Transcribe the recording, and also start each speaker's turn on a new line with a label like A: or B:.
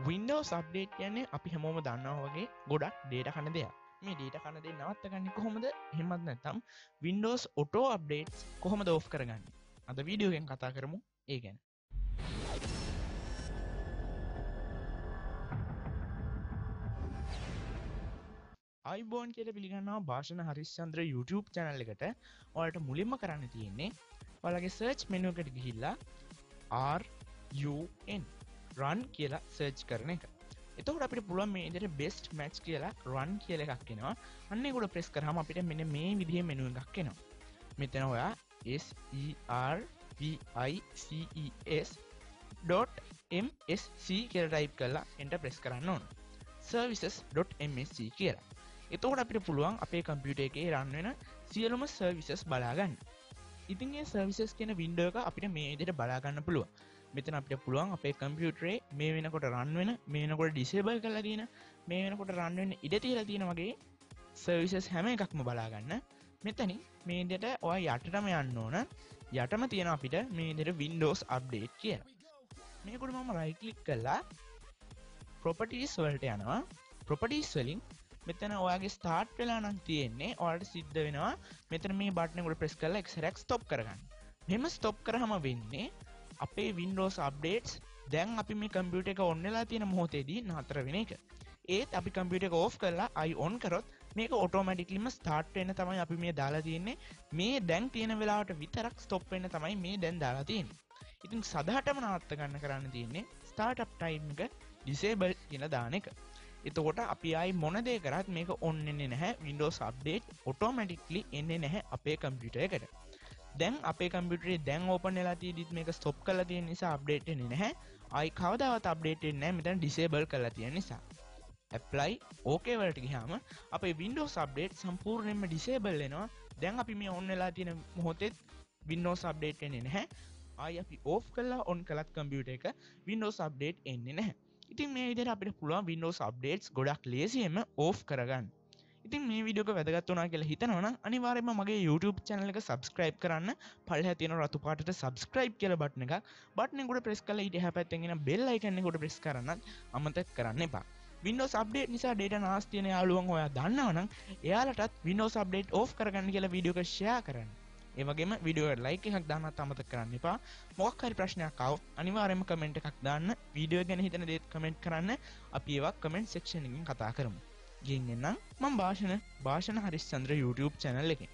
A: Windows update කියන්නේ අපි හැමෝම දන්නවා වගේ ගොඩක් ඩේට කන දෙයක්. මේ ඩේට කන දෙ නවත්තගන්න කොහොමද? හෙමත් නැතම් Windows ඔටෝ අප්ඩේට් කොහොම දෝ් කරගන්න? අද වීඩියෝගෙන් කතා කරමු ඒ ගැන. අයිබෝන් කියල පිළිගන්නවා භාෂණ හරිශ්චන්ද්‍ර YouTube චැනල් එකට. ඔලට මුලින්ම කරන්න තියෙන්නේ ඔලගේ සර්ච් මෙනුවකට ගිහිල්ලා RUN රන් කියලා සර්ච් කරන එක. එතකට අපිට පුළුවන් මේ ඉදිර බෙස්ට මැච් කියලා රන් කියල එකක් කෙනවා අන්න ගොඩ ප්‍රෙස් කරහම අපිට මෙන මේ විදිහ මෙනුව එකක් කෙනවා මෙතන ඔයා SERVICES.MSC කියල ටයිප් කරලා එන්ට ප්‍රෙස් කරන්න ඕන. services.MSC කියලා. එතකොට අපිට පුළුවන් අපේ කම්පියුට එකේ රන්වෙන සියලුම සර්විසස් බලාගන්න ඉතින්ගේ සර්විසස් කියන වින්ඩෝ එක අපිට මේ ඉදිට බලාගන්න පුළුව මෙතන අපිට පුළුවන් අපේ කම්පියුටරේ මේ වෙනකොට රන්වෙන මේනකොට ඩිසේබල් කලා තියෙන මේ වෙනකොට රන්වෙන් ඉඩ තියලා තියෙන වගේ සර්විසස් හැම එකක්ම බලාගන්න. මෙතනි මේදට ඔය යටටම යන්න ඕන. යටම තියෙන අපිට මේ දෙට වින්ඩෝස් අප්ඩේට් කිය මේකුට මම රයිකලික් කල්ලා ප්‍රොපටස් වලට යනවා. ප්‍රොපටස් වලින් මෙතන ඔයාගේ ස්ටාර්ට් වෙලා නම් තියෙන්නේ ඔයාට සිද්ධ වෙනවා. මෙතන මේ බට්නකුට ප්‍රෙස් කල්ල එක්රක් ස්තොප් කරගන්න. මෙම ස්තොප් කරහම වෙන්නේ අපේ වින්ඩෝස් අප්ඩේටස් දැන් අපි මේ කම්පියුට එක ඔන්නලා තියෙන මොහොතේදී නතර වෙන එක. ඒත් අපි කම්පියට එක ඕෆ් කරලා අයි ඔන් කරොත් මේක ඔටෝමටික්ලිම ස්ටාර්ට් වෙන තමයි අපි මේ දාලා තියන්නේ. මේ දැන් තියෙන වෙලාවට විතරක් ස්තොප් වෙන්න තමයි මේ දැන් දාලා තියෙන ඉතින් සදහටම නාත්ත ගන්න කරන්න තියන්නේ ස්ටාර්ට් අප් ටයිම් එක ඩිසේබල් කියන දාන එක. එතකොට අපි අයි මොනදේ කරත් මේක ඔන්නෙන්නේ නැහැ. වින්ඩෝස් අප්ඩේට් ඔටෝමටික්ලි එන්නේ නැහැ අපේ කම්පියුට එකට. දැන් අපේ කම්පියුටරේ දැන් ඕපන් වෙලා තියෙදිත් මේක ස්ටොප් කරලා තියෙන නිසා අප්ඩේට් වෙන්නේ නැහැ. ආයි කවදාවත් අප්ඩේට් වෙන්නේ නැහැ මෙතන ඩිසේබල් කරලා තියෙන නිසා. ඇප්ලයි ඕකේ වලට ගියාම අපේ Windows අප්ඩේට් සම්පූර්ණයෙන්ම ඩිසේබල් වෙනවා. දැන් අපි මේ ඔන් වෙලා තියෙන මොහොතේ Windows අප්ඩේට් වෙන්නේ නැහැ. ආයි අපි ඕෆ් කරලා ඔන් කළත් කම්පියුටර් එක Windows අප්ඩේට් එන්නේ නැහැ. ඉතින් මේ විදිහට අපිට පුළුවන් Windows අප්ඩේට්ස් ගොඩක් ලේසියෙන්ම ඕෆ් කරගන්න. ඉතින් මේ විඩියෝක වැදගත් වනා කියලා හිතනවන අනිවාරම මගේ YouTube චැනල එක සබස්ක්‍රයිබ් කරන්න. පල් තියන රතු පාට සබස්ක්‍රයිබ් කියල බට්න එක බට්නකුට ප්‍රෙස් කල ඉට හැපැත්තිෙන බෙල් අයිකන්නෙකුට ප්‍රෙස් කරන්න අමතක් කරන්න එපා. වින්ඩෝස් අප්ඩේට් නිසා ඩේට නාස්තියන යාලුවන් ඔයා දන්නවනම් එයාලටත් වින්ඩෝස් අප්ඩේට් ඕ් කරගන්න කියලා වීඩියෝක ෂයා කරන්න. ඒවගේම විඩියෝ ලයික එකක් දාන්නත් අමත කරන්න එපා. මොක්හරි ප්‍රශ්නයක් කව අනිවාරම කමෙන්ට් එකක් දාන්න. වීඩියෝ ගැන හිතන දේත් කමෙන්ට් කරන්න. අපි ඒවක් කමෙන්ට් සෙක්ෂණකින් කතා කරමු. ගෙන්න්නම් මං භාෂණ භාෂණ හරිස් චන්ද්‍ර YouTube චැනල් එකින්.